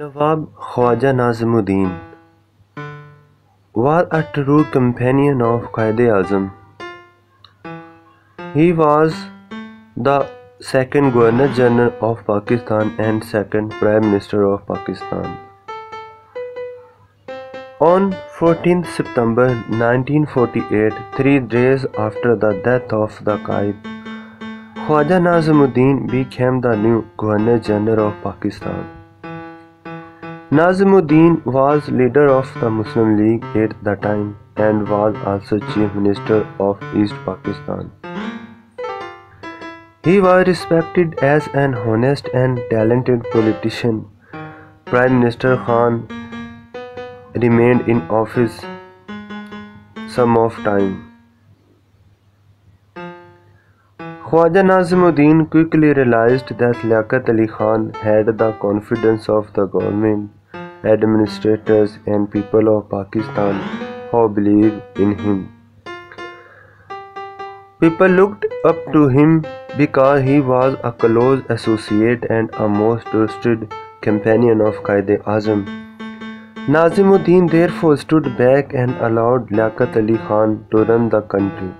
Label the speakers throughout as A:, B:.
A: Nawab Khwaja Nazimuddin was a true companion of Quaid-e-Azam. He was the second Governor General of Pakistan and second Prime Minister of Pakistan. On 14 September 1948, three days after the death of the Qaid, Khwaja Nazimuddin became the new Governor General of Pakistan. Nazimuddin was leader of the Muslim League at the time and was also Chief Minister of East Pakistan. He was respected as an honest and talented politician. Prime Minister Khan remained in office some of time. Khwaja Nazimuddin quickly realized that Liaquat Ali Khan had the confidence of the government, administrators and people of Pakistan who believed in him. People looked up to him because he was a close associate and a most trusted companion of Quaid-e-Azam. Nazimuddin therefore stood back and allowed Liaquat Ali Khan to run the country.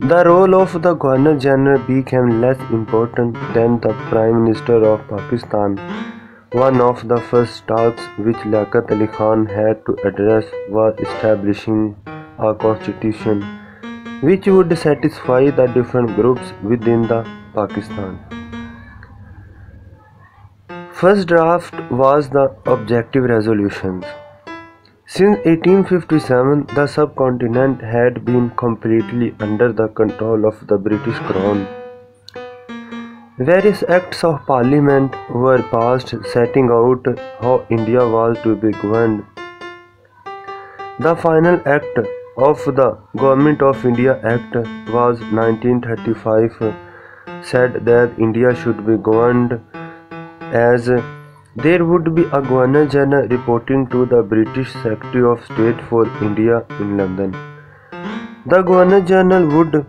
A: The role of the Governor General became less important than the Prime Minister of Pakistan. One of the first tasks which Liaquat Ali Khan had to address was establishing a constitution which would satisfy the different groups within the Pakistan. First draft was the objective resolutions. Since 1857, the subcontinent had been completely under the control of the British Crown. Various acts of parliament were passed setting out how India was to be governed. The final act of the Government of India Act was 1935 said that India should be governed as there would be a Governor General reporting to the British Secretary of State for India in London. The Governor General would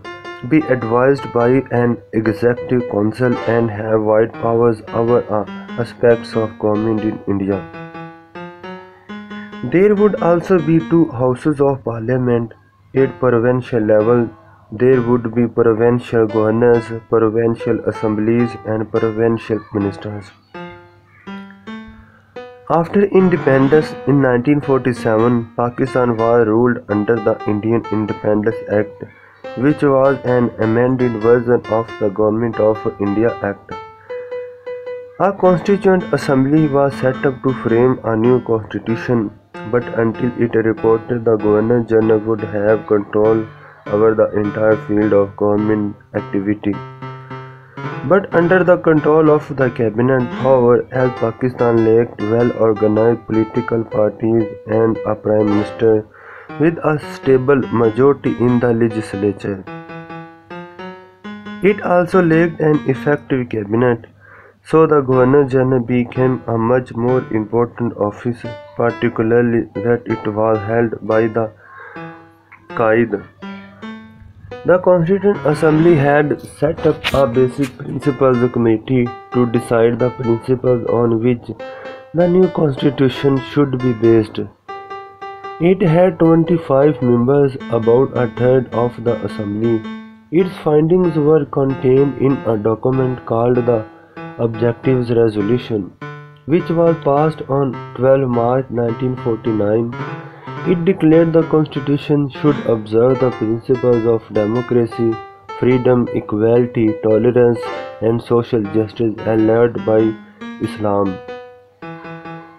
A: be advised by an executive council and have wide powers over aspects of government in India. There would also be two houses of parliament at provincial level. There would be provincial governors, provincial assemblies, and provincial ministers. After independence in 1947, Pakistan was ruled under the Indian Independence Act, which was an amended version of the Government of India Act. A constituent assembly was set up to frame a new constitution, but until it reported, the Governor General would have control over the entire field of government activity. But under the control of the cabinet, however, as Pakistan lacked well-organized political parties and a prime minister with a stable majority in the legislature. It also lacked an effective cabinet, so the Governor General became a much more important office, particularly that it was held by the Qaid. The Constituent Assembly had set up a basic principles committee to decide the principles on which the new constitution should be based. It had 25 members, about a third of the assembly. Its findings were contained in a document called the Objectives Resolution, which was passed on 12 March 1949 it declared the Constitution should observe the principles of democracy, freedom, equality, tolerance, and social justice allowed by Islam.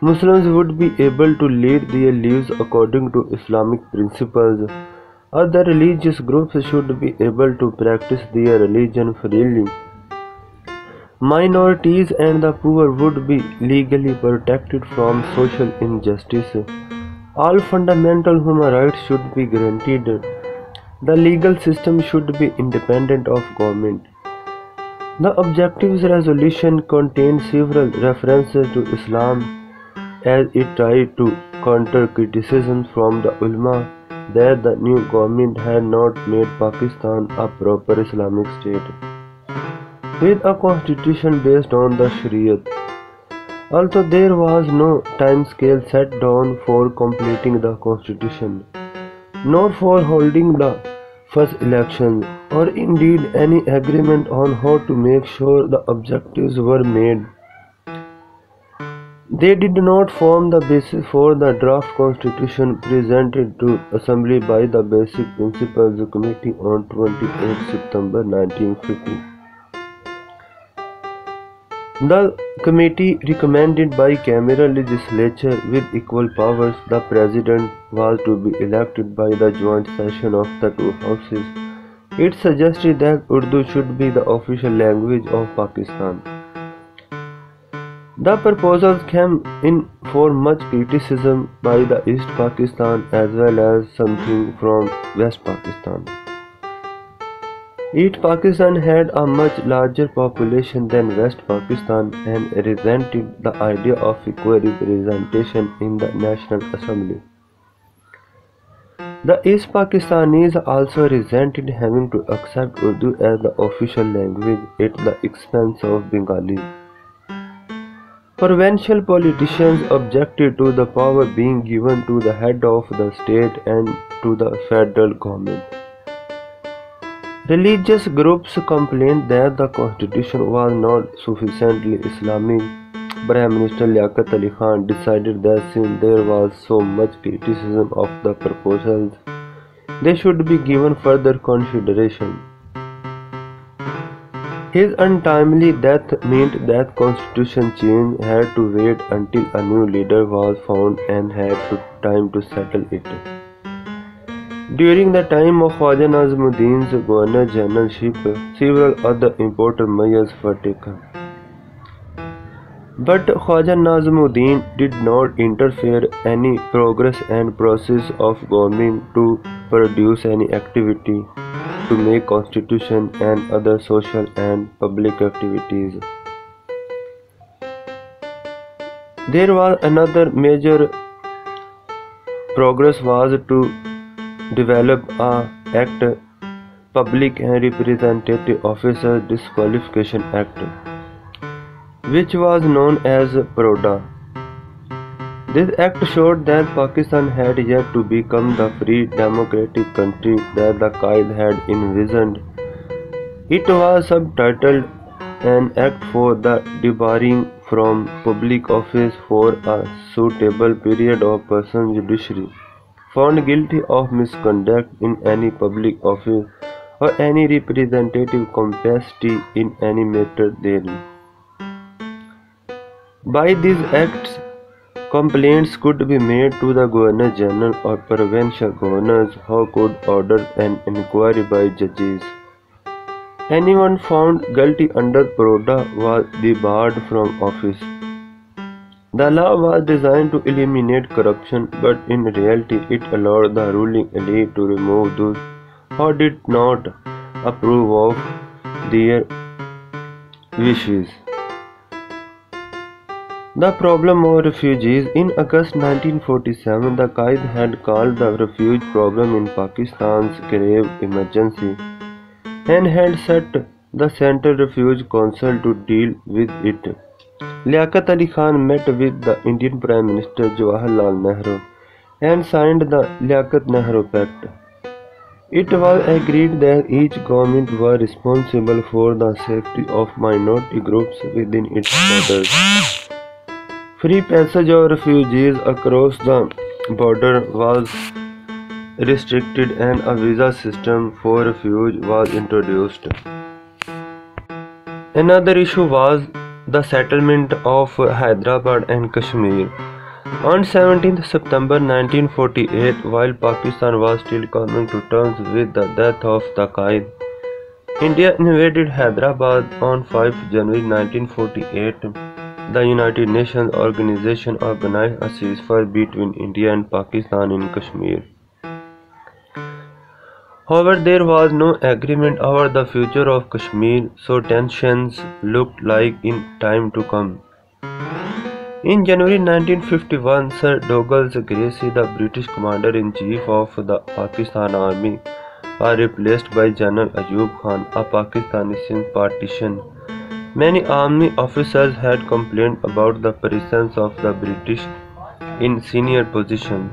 A: Muslims would be able to lead their lives according to Islamic principles. Other religious groups should be able to practice their religion freely. Minorities and the poor would be legally protected from social injustice. All fundamental human rights should be guaranteed. The legal system should be independent of government. The Objectives Resolution contained several references to Islam as it tried to counter criticism from the ulama that the new government had not made Pakistan a proper Islamic state. With a constitution based on the Shariat, Although there was no time scale set down for completing the constitution, nor for holding the first elections, or indeed any agreement on how to make sure the objectives were made. They did not form the basis for the draft constitution presented to Assembly by the Basic Principles Committee on 28 September 1950. The committee recommended by bicameral legislature with equal powers. The president was to be elected by the joint session of the two houses. It suggested that Urdu should be the official language of Pakistan. The proposals came in for much criticism by the East Pakistan as well as something from West Pakistan. East Pakistan had a much larger population than West Pakistan and resented the idea of equal representation in the National Assembly. The East Pakistanis also resented having to accept Urdu as the official language at the expense of Bengali. Provincial politicians objected to the power being given to the head of the state and to the federal government. Religious groups complained that the constitution was not sufficiently Islamic Prime Minister Liaquat Ali Khan decided that since there was so much criticism of the proposals, they should be given further consideration. His untimely death meant that constitution change had to wait until a new leader was found and had to time to settle it. During the time of Khwaja Nazimuddin's governor generalship, several other important measures were taken. But Khwaja Nazimuddin did not interfere any progress and process of government to produce any activity to make constitution and other social and public activities. There was another major progress was to develop a act Public and Representative Officer Disqualification Act which was known as PRODA. This act showed that Pakistan had yet to become the free democratic country that the Qaid had envisioned. It was subtitled An Act for the Debarring from Public Office for a Suitable Period of Person Judiciary found guilty of misconduct in any public office or any representative capacity in any matter therein. By these acts, complaints could be made to the Governor General or provincial governors who could order an inquiry by judges. Anyone found guilty under Proda was debarred from office. The law was designed to eliminate corruption, but in reality, it allowed the ruling elite to remove those who did not approve of their wishes. The problem of refugees In August 1947, the Qaid had called the refugee problem in Pakistan's grave emergency and had set the Central Refuge Council to deal with it. Liaquat Ali Khan met with the Indian Prime Minister Jawaharlal Nehru and signed the Liaquat Nehru Pact. It was agreed that each government were responsible for the safety of minority groups within its borders. Free passage of refugees across the border was restricted and a visa system for refugees was introduced. Another issue was the settlement of Hyderabad and Kashmir. On 17 September 1948, while Pakistan was still coming to terms with the death of the Qaid, India invaded Hyderabad on 5 January 1948 the United Nations organization organized a ceasefire between India and Pakistan in Kashmir. However, there was no agreement over the future of Kashmir, so tensions looked like in time to come. In January 1951, Sir Douglas Gracey, the British commander-in-chief of the Pakistan Army, was replaced by General Ayub Khan, a Pakistani since partition Many army officers had complained about the presence of the British in senior positions.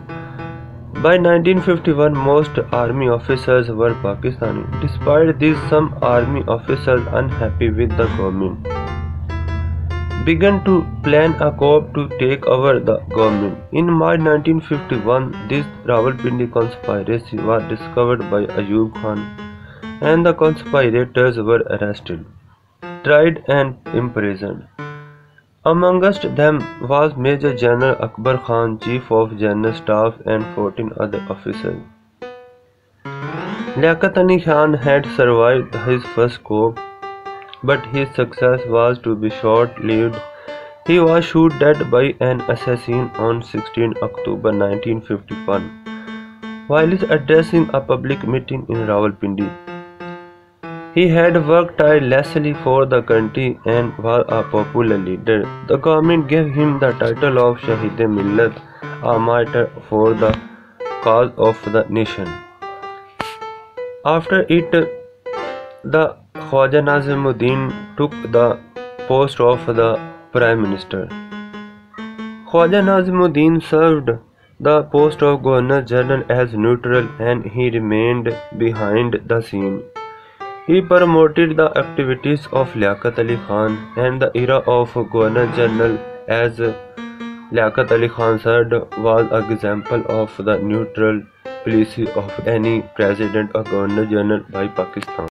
A: By 1951, most army officers were Pakistani. Despite this, some army officers unhappy with the government began to plan a coup to take over the government. In March 1951, this Rawalpindi conspiracy was discovered by Ayub Khan and the conspirators were arrested, tried and imprisoned. Amongst them was Major General Akbar Khan, Chief of General Staff and 14 other officers. Liaquat Ali Khan had survived his first coup, but his success was to be short-lived. He was shot dead by an assassin on 16 October 1951 while addressing a public meeting in Rawalpindi. He had worked tirelessly for the country and was a popular leader. The government gave him the title of Shahid Millat, a martyr for the cause of the nation. After it, the Khwaja Nazimuddin took the post of the Prime Minister. Khwaja Nazimuddin served the post of Governor General as neutral and he remained behind the scene. He promoted the activities of Liaquat Ali Khan and the era of Governor General as Liaquat Ali Khan served was an example of the neutral policy of any president or governor general by Pakistan.